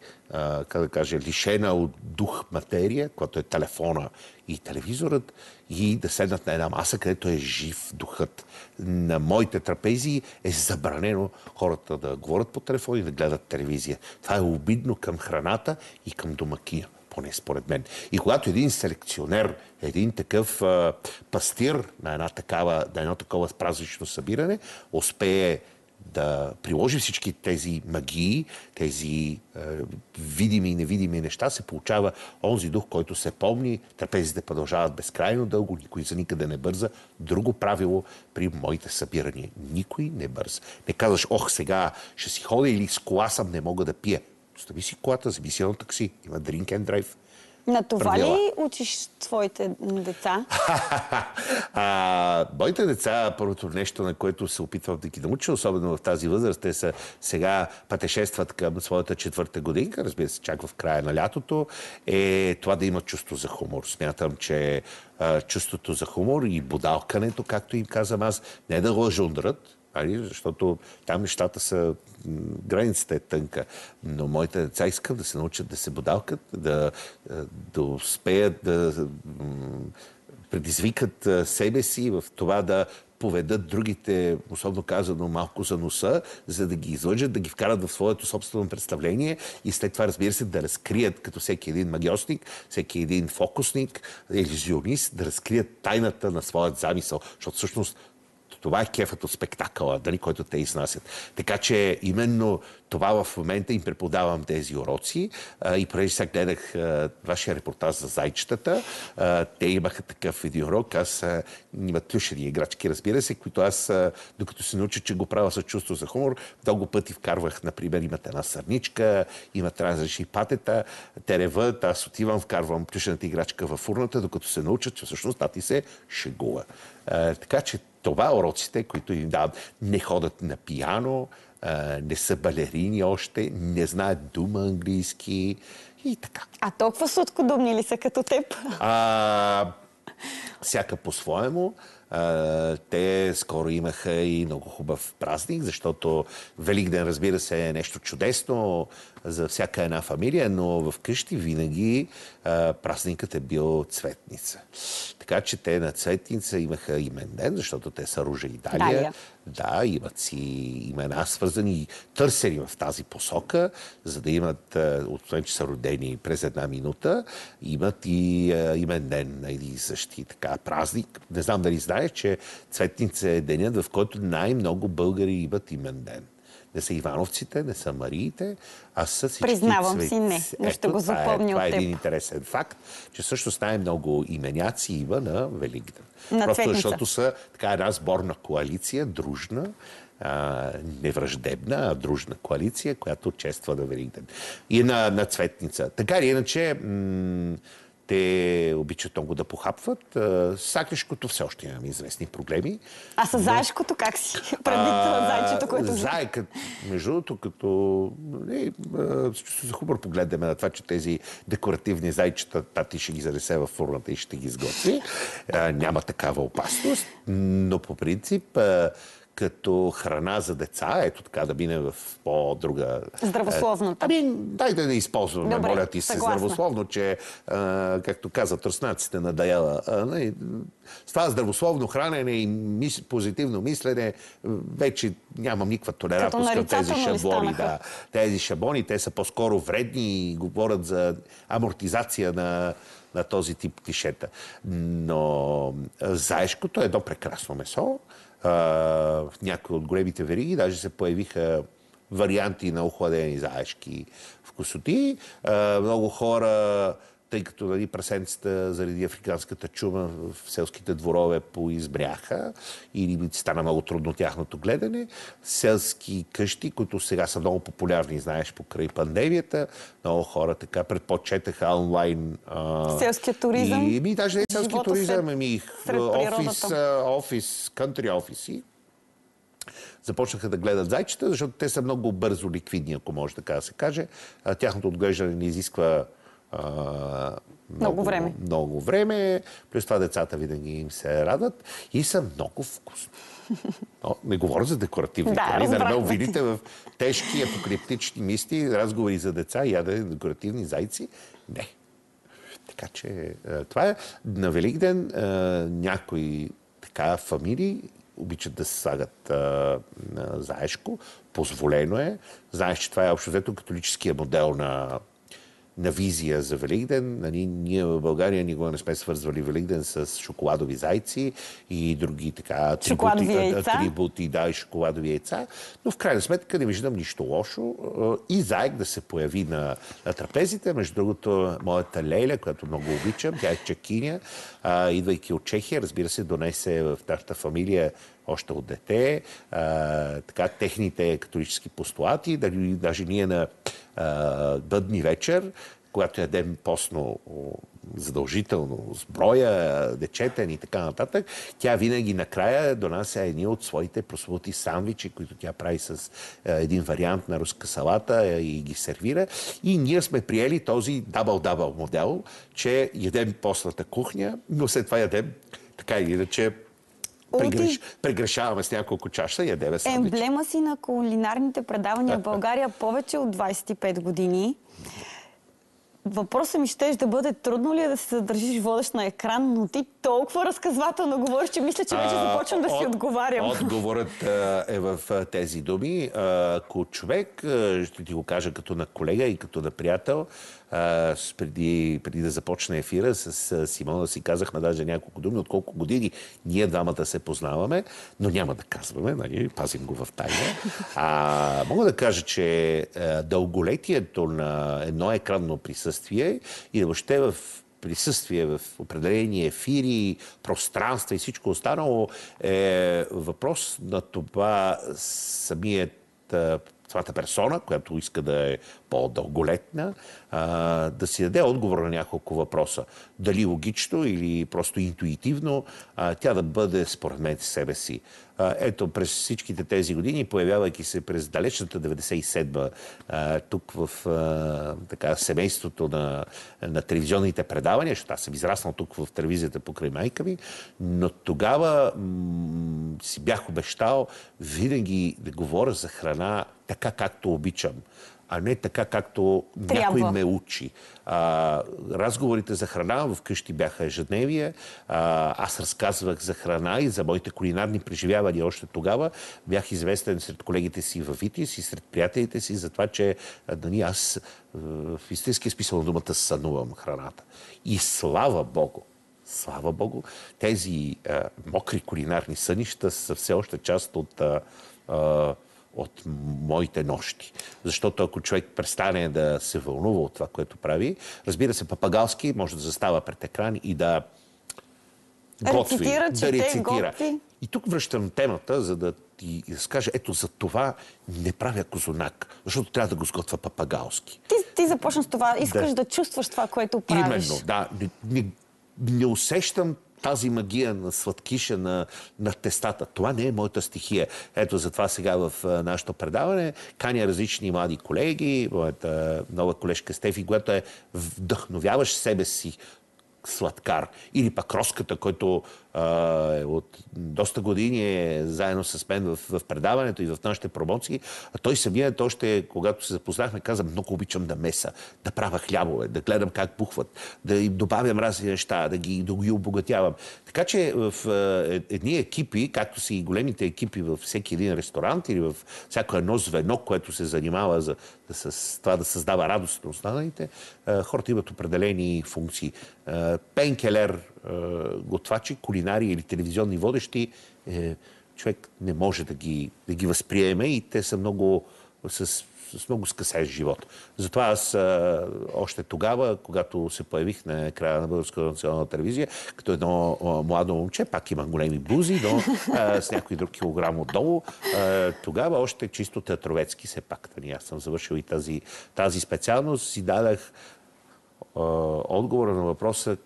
как да кажа, лишена от дух материя, която е телефона и телевизорът, и да седнат на една маса, където е жив духът. На моите трапези е забранено хората да говорят по телефон и да гледат телевизия. Това е обидно към храната и към домакия поне според мен. И когато един селекционер, един такъв а, пастир на, една такава, на едно такова празнично събиране, успее да приложи всички тези магии, тези е, видими и невидими неща, се получава онзи дух, който се помни, трапезите продължават безкрайно дълго, никой за никъде не бърза. Друго правило при моите събирания. Никой не бърза. Не казваш, ох, сега ще си ходя или с кола съм, не мога да пия. Остави си колата, заби си едно такси. Има drink and drive. На това Правила. ли учиш своите деца? [LAUGHS] а, моите деца, първото нещо, на което се опитвам да ги науча, особено в тази възраст, те са сега пътешестват към своята четвърта годинка, разбира се, чак в края на лятото, е това да имат чувство за хумор. Смятам, че а, чувството за хумор и бодалкането, както им казвам аз, не да го Защото там нещата са... Границата е тънка. Но моите деца искат да се научат да се бодалкат, да, е, да успеят да предизвикат е, себе си в това да поведат другите, особено казано, малко за носа, за да ги излъжат, да ги вкарат в своето собствено представление и след това, разбира се, да разкрият, като всеки един магиосник, всеки един фокусник, иллюзионист, да разкрият тайната на своят замисъл. Защото всъщност това е кефът от спектакъла, дали, който те изнасят. Така че именно това в момента им преподавам тези уроци. А, и преди сега гледах а, вашия репортаж за зайчетата. А, те имаха такъв един урок. Аз а, имат плюшени играчки, разбира се, които аз, а, докато се науча, че го правя с чувство за хумор, много пъти вкарвах, например, имат една сърничка, имат различни патета, те реват, аз отивам, вкарвам плюшената играчка в урната, докато се научат, че всъщност тати се шегува. А, така че това уроците, които им дават. Не ходят на пияно, а, не са балерини още, не знаят дума английски и така. А толкова сладкодумни ли са като теб? А, всяка по-своему. Те скоро имаха и много хубав празник, защото Великден, разбира се, е нещо чудесно за всяка една фамилия, но вкъщи винаги а, празникът е бил цветница. Така че те на цветница имаха имен ден, защото те са Ружа и Далия. Далия. Да, имат си имена свързани и търсени в тази посока, за да имат, освен че са родени през една минута, имат и а, имен ден на един и същи така празник. Не знам дали знаеш, че Цветница е денят, в който най-много българи имат имен ден. Не са Ивановците, не са Мариите, а са всички Признавам цвет- си, не, но ще го това е- запомня Това е теб. един интересен факт, че всъщност най-много именяци има на Великден. На Просто Цветница. защото са така една сборна коалиция, дружна, а, невраждебна, а дружна коалиция, която чества на Великден. И на, на Цветница. Така или иначе, м- те обичат много да похапват. С Акришкото все още имаме известни проблеми. А с заешкото как си? [LAUGHS] Предвид зайчето, което... Заекът, между другото, като е, а, за хумор погледаме на това, че тези декоративни зайчета тати ще ги занесе във фурната и ще ги изготви. А, няма такава опасност, но по принцип а, като храна за деца, ето така да мине в по-друга... Здравословната. Ами, дай да не използваме, Добре, моля ти се, съгласна. здравословно, че, а, както казват руснаците на Даяла, а, не, с това здравословно хранене и мис, позитивно мислене, вече нямам никаква толерантност към тези шаблони. Да. Тези шаблони, те са по-скоро вредни и говорят за амортизация на, на този тип клишета. Но заешкото е едно прекрасно месо. В някои от големите вериги даже се появиха варианти на охладени заешки вкусоти. Много хора, тъй като нали, прасенцата заради африканската чума в селските дворове поизбряха или стана много трудно тяхното гледане, селски къщи, които сега са много популярни, знаеш, покрай пандемията, много хора така предпочетаха онлайн. а, Селския туризъм, И, ми, даже не селски живота туризъм, ами офис, офис, кънтри офиси започнаха да гледат зайчета, защото те са много бързо ликвидни, ако може така да се каже. Тяхното отглеждане не изисква а, Много време. Много време. Плюс това децата винаги им се радват и са много вкусни. [LAUGHS] Но, не говоря за декоративни Да, храни, да не ме обвините в тежки апокалиптични мисли, разговори за деца, ядене декоративни зайци. Не. Така че това е. На Великден е, някои така фамилии обичат да се слагат заешко. Позволено е. Знаеш, че това е общо взето католическия модел на на визия за Великден. Нали, ние в България никога не сме свързвали Великден с шоколадови зайци и други така Шоколадови атрибути, яйца. атрибути, да, и шоколадови яйца. Но в крайна сметка не виждам нищо лошо. И заек да се появи на, на трапезите. Между другото, моята Лейля, която много обичам, тя е чекиня, а, идвайки от Чехия, разбира се, донесе в нашата фамилия още от дете, а, така, техните католически постулати, дали, даже ние на а, бъдни вечер, когато ядем постно задължително с броя, дечетен и така нататък, тя винаги накрая донася едни от своите прословути сандвичи, които тя прави с а, един вариант на руска салата а, и ги сервира. И ние сме приели този дабъл-дабъл модел, че ядем постната кухня, но след това ядем така или иначе прегреш, прегрешаваме с няколко чаша и ядеме сандвичи. Емблема си на кулинарните предавания в [LAUGHS] България повече от 25 години. Въпросът ми ще да бъде трудно ли е да се задържиш водещ на екран, но ти толкова разказвателно говориш, че мисля, че вече започвам да си от- отговарям. Отговорът а, е в а, тези думи. А, Ако човек, ще ти го кажа като на колега и като на приятел, а, преди, преди да започне ефира с а, Симона си казахме даже няколко думи, от колко години ние двамата се познаваме, но няма да казваме, нали, пазим го в тайна. А, мога да кажа, че а, дълголетието на едно екранно присъствие и въобще в присъствие в определени ефири, пространства и всичко останало е въпрос на това самият самата персона, която иска да е по-дълголетна, да си даде отговор на няколко въпроса. Дали логично или просто интуитивно, а, тя да бъде според мен себе си. А, ето, през всичките тези години, появявайки се през далечната 97-ба, а, тук в така, семейството на, на телевизионните предавания, защото аз съм израснал тук в телевизията покрай майка ми, но тогава м- си бях обещал винаги да говоря за храна така, както обичам а не така, както някой Трябва. ме учи. А, разговорите за храна вкъщи бяха ежедневие. А, аз разказвах за храна и за моите кулинарни преживявания още тогава. Бях известен сред колегите си във Витис и сред приятелите си за това, че нали, аз в истинския смисъл на думата сънувам храната. И слава Богу, слава Богу, тези а, мокри кулинарни сънища са все още част от а, а, от моите нощи. Защото ако човек престане да се вълнува от това, което прави, разбира се, папагалски може да застава пред екран и да готви, Рецитира, да рецитира. готви. И тук връщам темата, за да ти разкажа, ето за това не правя козунак, защото трябва да го сготвя папагалски. Ти, ти започна с това. Искаш Да. да, чувстваш това, което правиш. Именно, да. Не, не, не усещам тази магия на сладкиша на, на тестата. Това не е моята стихия. Ето затова сега в нашето предаване каня различни млади колеги, моята нова колежка Стефи, която е вдъхновяваш себе си сладкар. Или пък Роската, който от доста години е заедно с мен в, в предаването и в нашите промоции. А той самият още, когато се запознахме, каза, много обичам да меса, да правя хлябове, да гледам как бухват, да им добавям разни неща, да ги, да ги обогатявам. Така че в е- едни екипи, както си и големите екипи във всеки един ресторант или в всяко едно звено, което се занимава за, да, с това да създава радост на останалите, а, хората имат определени функции. Пенкелер, готвачи, кулинари или телевизионни водещи, е, човек не може да ги, да ги възприеме и те са много с, с много скъсен живот. Затова аз а, още тогава, когато се появих на края на Българската национална телевизия, като едно а, младо момче, пак има големи бузи, но а, с някой друг килограм отдолу, а, тогава още чисто театровецки се пак. Нали, аз съм завършил и тази, тази специалност и дадах а, отговора на въпроса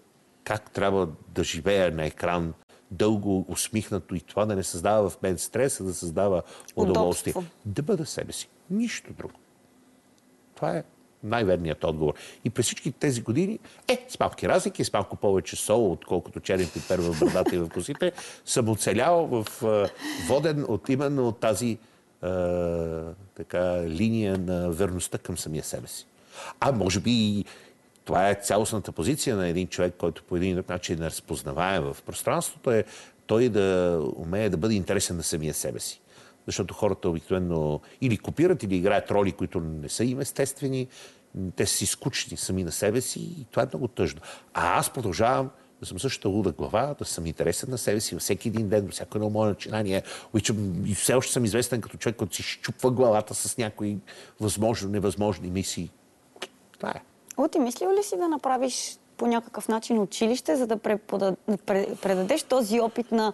как трябва да живея на екран дълго усмихнато и това да не създава в мен стрес, а да създава удоволствие. Да бъда себе си. Нищо друго. Това е. най-верният отговор. И през всички тези години, е, с малки разлики, с малко повече сол, отколкото черен пипер в брадата и в косите, съм оцелял в воден от именно от тази така, линия на верността към самия себе си. А може би това е цялостната позиция на един човек, който по един начин е разпознаваем в пространството, е той да умее да бъде интересен на самия себе си. Защото хората обикновено или копират, или играят роли, които не са им естествени, те са си скучни сами на себе си и това е много тъжно. А аз продължавам да съм същата луда глава, да съм интересен на себе си във всеки един ден, до всяко едно мое начинание. И все още съм известен като човек, който си щупва главата с някои възможно, невъзможни мисии. Това е. Оти, мислил ли си да направиш по някакъв начин училище, за да предадеш този опит на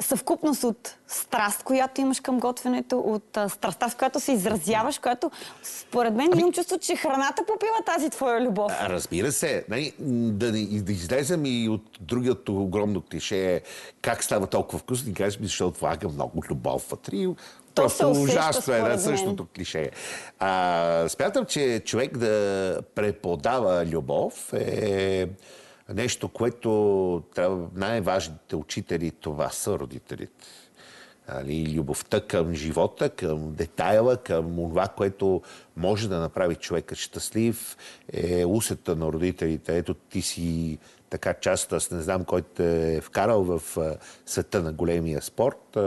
съвкупност от страст, която имаш към готвенето, от страстта, с която се изразяваш, която според мен ами... имам чувство, че храната попива тази твоя любов. А, разбира се. Нали, да, да излезем и от другият огромно клише как става толкова вкусно и кажеш ми, защото влага много любов вътре. Просто ужасно е на същото клише. А, смятам, че човек да преподава любов е нещо, което трябва най-важните учители, това са родителите. Али, любовта към живота, към детайла, към това, което може да направи човека щастлив, е усета на родителите. Ето ти си така част, аз не знам кой те е вкарал в света на големия спорт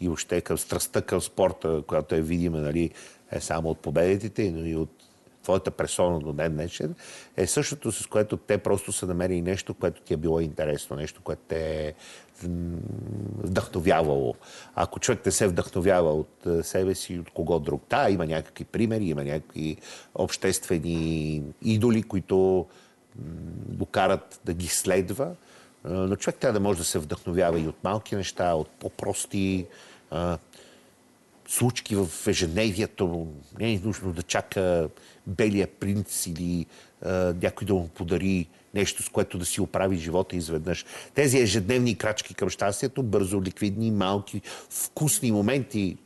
и още към страстта към спорта, която е видима нали, е само от победите, но и от твоята персона до ден днешен, е същото, с което те просто са намерили нещо, което ти е било интересно, нещо, което те е вдъхновявало. Ако човек не се вдъхновява от себе си, от кого друг. Да, има някакви примери, има някакви обществени идоли, които го карат да ги следва. Но човек трябва да може да се вдъхновява и от малки неща, от по-прости случки в ежедневието. Не е нужно да чака белия принц или някой да му подари нещо, с което да си оправи живота изведнъж. Тези ежедневни крачки към щастието, бързо, ликвидни, малки, вкусни моменти,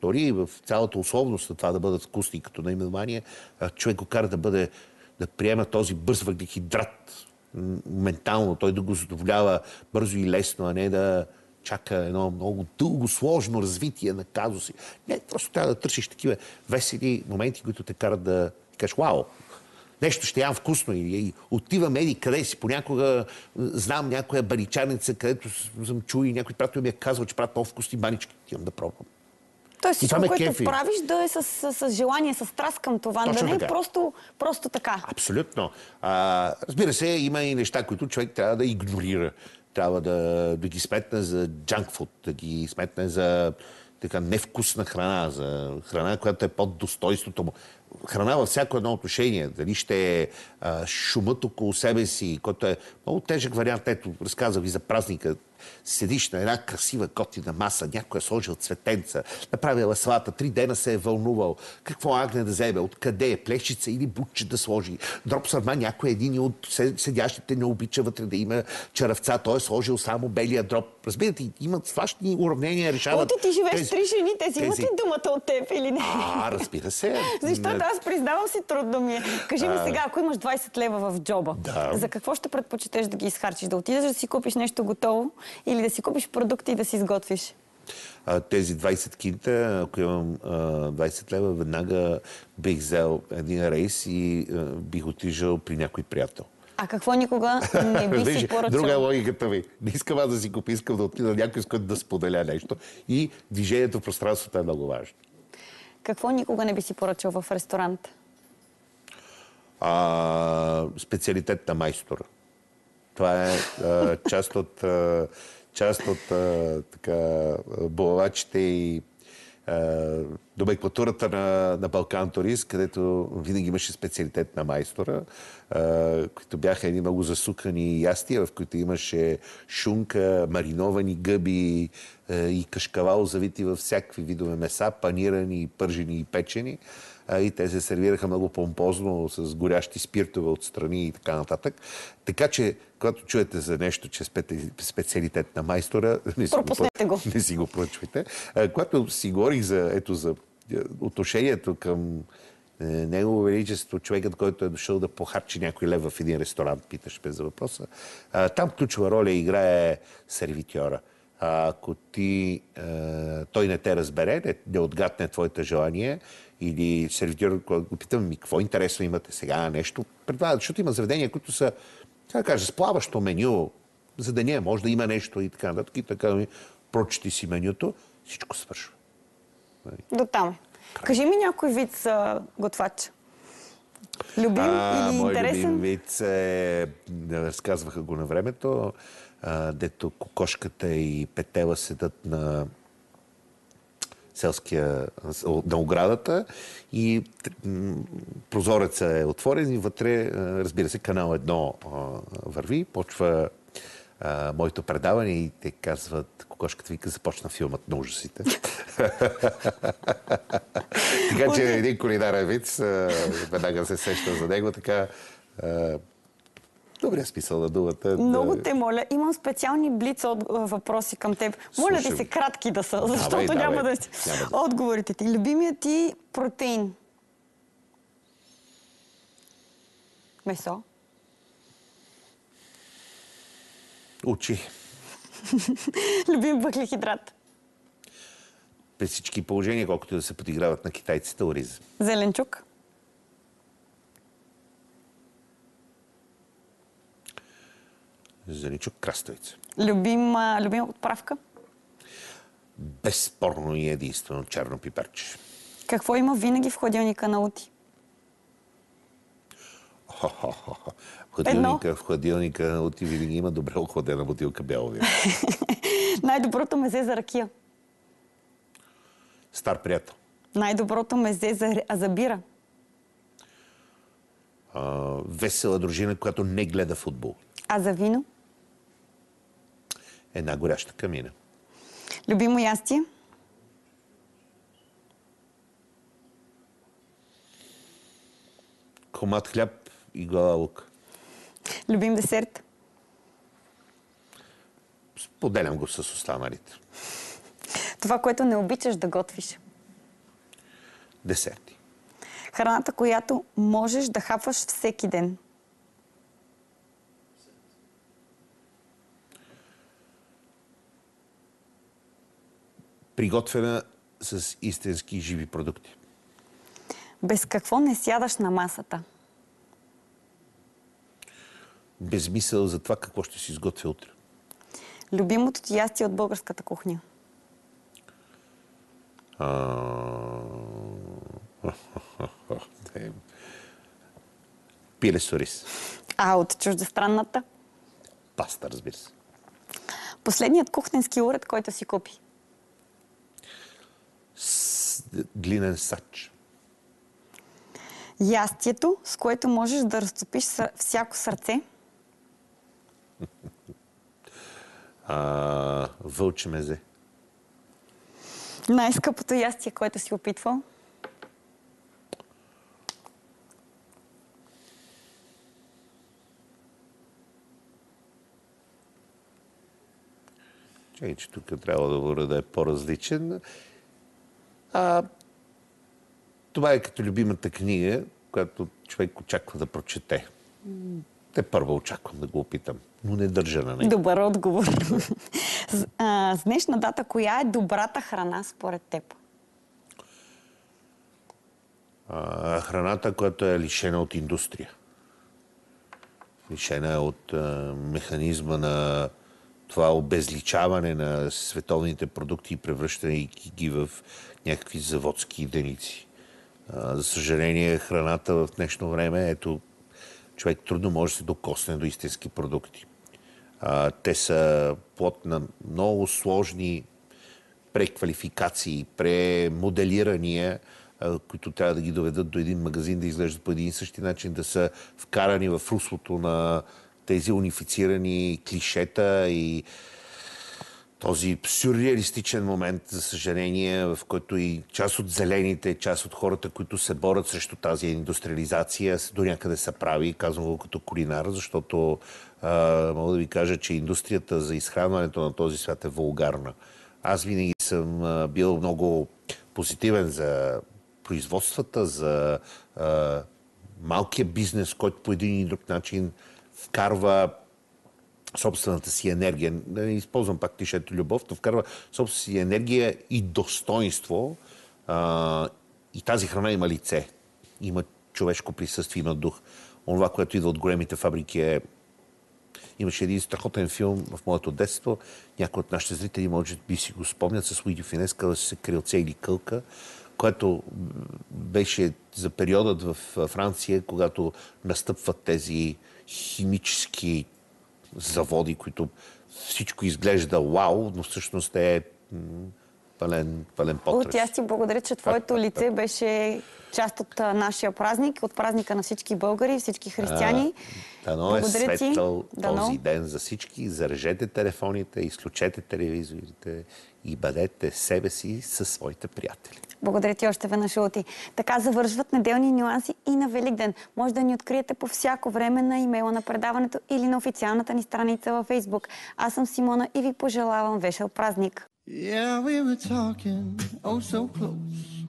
дори в цялата условност на това да бъдат вкусни като наименование, човек го кара да бъде да приема този бърз въглехидрат ментално, той да го задоволява бързо и лесно, а не да чака едно много дълго, сложно развитие на казуси. Не, просто трябва да търсиш такива весели моменти, които те карат да кажеш, вау, нещо ще ям вкусно и, и отивам еди къде си. Понякога знам някоя баричарница, където съм чул и някой приятел ми е казал, че правят по-вкусни банички. Отивам да пробвам. Тоест всичко, което кефи. правиш, да е с, с, с желание, с страст към това. Точно да не е просто, просто така. Абсолютно. А, разбира се, има и неща, които човек трябва да игнорира. Трябва да, да ги сметне за джанкфуд, да ги сметне за така невкусна храна, за храна, която е под достоинството му. Храна във всяко едно отношение. Дали ще е шумът около себе си, който е много тежък вариант. Ето, разказах ви за празника седиш на една красива готина маса, някой е сложил цветенца, направил е салата, три дена се е вълнувал. Какво агне да вземе, откъде е, плещица или бутче да сложи. Дроп сърма някой един от седящите не обича вътре да има чаравца, той е сложил само белия дроп. Разбирате, имат сващни уравнения, решават. Оти ти живееш тези, три жени, тези тези... имат ли думата от теб или не? А, разбира се. [LAUGHS] Защото аз признавам си трудно ми е. Кажи ми сега, ако имаш 20 лева в джоба, да. за какво ще предпочетеш да ги изхарчиш? Да отидеш да си купиш нещо готово или да си купиш продукти и да си изготвиш? тези 20 кинта, ако имам 20 лева, веднага бих взел един рейс и бих отижал при някой приятел. А какво никога не би [LAUGHS] си поръчал? Друга е логиката ми. Не искам аз да си купя, искам да отида някой, с който да споделя нещо. И движението в пространството е много важно. Какво никога не би си поръчал в ресторант? А, специалитет на майстора. Това е а, част от а, част от а, така, булавачите и номенклатурата на, на Балкан Турист, където винаги имаше специалитет на майстора, а, които бяха едни много засукани ястия, в които имаше шунка, мариновани гъби а, и кашкавал, завити във всякакви видове меса, панирани, пържени и печени и те се сервираха много помпозно с горящи спиртове отстрани и така нататък. Така че, когато чуете за нещо, че е специалитет на майстора, [LAUGHS] не си, го, го. [LAUGHS] Не си го поръчвайте. Когато си говорих за, ето, за отношението към Е, Негово величество, човекът, който е дошъл да похарчи някой лев в един ресторант, питаш без за въпроса. Там ключова роля играе сервитьора. А, ако ти, а, той не те разбере, не, не отгадне твоите желания, или сервитьор, когато го питам ми, какво интересно имате сега, нещо, предполага, защото има заведения, които са, така да кажа, с плаващо меню, за деня може да има нещо и така нататък. И така ми, прочети си менюто, всичко свършва. До там. Кажи ми някой вид за готвач. Любим или мой интересен? любим вид е, разказваха го на времето, а, дето кокошката и петела седат на селския, на оградата и м, прозорецът е отворен и вътре, разбира се, канал едно върви, почва а, моето предаване и те казват, кокошката вика, започна филмът на ужасите. [LAUGHS] така че един кулинарен вид, веднага се сеща за него, така а, добре смисъл на думата. Много да- те моля, имам специални блиц от, въпроси към теб. Моля ти се кратки да са, защото Давай, няма давай. да си. Няма да. Отговорите ти. Любимият ти протеин? Месо? Учи. [LAUGHS] Любим въглехидрат? При всички положения, колкото да се подиграват на китайците, ориз. Зеленчук? Зеленчук, краставица. Любим, а, любима отправка? Безспорно и единствено черно пиперче. Какво има винаги в хладилника на Ути? В хладилника, в хладилника от винаги има добре охладена бутилка бяло вино. [LAUGHS] Най-доброто мезе за ракия? Стар приятел. Най-доброто мезе за, за бира? А, весела дружина, която не гледа футбол. А за вино? Една горяща камина. Любимо ястие? Комат хляб и глава лук. Любим десерт? Споделям го с останалите. Това, което не обичаш да готвиш? Десерти. Храната, която можеш да хапваш всеки ден? Приготвена с истински живи продукти. Без какво не сядаш на масата? Без мисъл за това какво ще си изготвя утре. Любимото ти ястие от българската кухня? [LAUGHS] Пиле с ориз. А от чуждестранната? Паста, разбира се. Последният кухненски уред, който си купи? Глинен сач. Ястието, с което можеш да разтопиш всяко сърце? А, вълче мезе. Най-скъпото ястие, което си опитвал? Чакай, че тук трябва да бъде да е по-различен. А, това е като любимата книга, която човек очаква да прочете. Те първо очаквам да го опитам, но не държа на него. Добър отговор. [LAUGHS] С- а, с днешна дата, коя е добрата храна според теб? А, храната, която е лишена от индустрия. Лишена е от а, механизма на това обезличаване на световните продукти и превръщайки ги в някакви заводски единици. За съжаление, храната в днешно време, ето, човек трудно може да се докосне до истински продукти. Те са плод на много сложни преквалификации, премоделирания, които трябва да ги доведат до един магазин да изглеждат по един и същи начин, да са вкарани в руслото на тези унифицирани клишета и този сюрреалистичен момент, за съжаление, в който и част от зелените, част от хората, които се борят срещу тази индустриализация, до някъде са прави, казвам го като кулинар, защото а, мога да ви кажа, че индустрията за изхранването на този свят е вулгарна. Аз винаги съм а, бил много позитивен за производствата, за а, малкия бизнес, който по един или друг начин вкарва собствената си енергия. Не използвам пак клишето любов, но вкарва собствената си енергия и достоинство. А, и тази храна има лице. Има човешко присъствие, има дух. Онова, което идва от големите фабрики е Имаше един страхотен филм в моето детство. Някои от нашите зрители може би си го спомнят с Уиди Финес, да се крилце или кълка, което беше за периодът в Франция, когато настъпват тези химически заводи, които всичко изглежда вау, но всъщност е пълен, пълен потрес. От аз ти благодаря, че твоето [LAUGHS] лице беше част от нашия празник, от празника на всички българи, всички християни. Дано е светъл този ден за всички. Зарежете телефоните, изключете телевизорите и бъдете себе си със своите приятели. Благодаря ти още веднъж, Лути. Така завършват неделни нюанси и на Великден. Може да ни откриете по всяко време на имейла на предаването или на официалната ни страница във Фейсбук. Аз съм Симона и ви пожелавам весел празник. Yeah, we were talking, oh so close.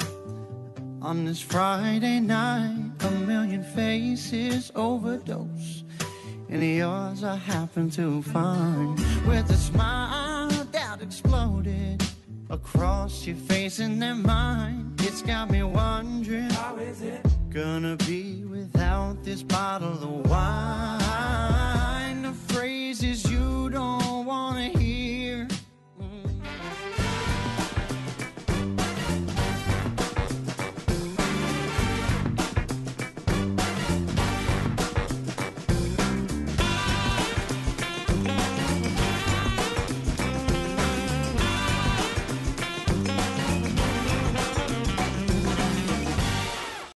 On this Friday night, a million faces overdose. And yours I happen to find with a smile that exploded. across your face and then mine. It's got me wondering how is it gonna be without this bottle of wine?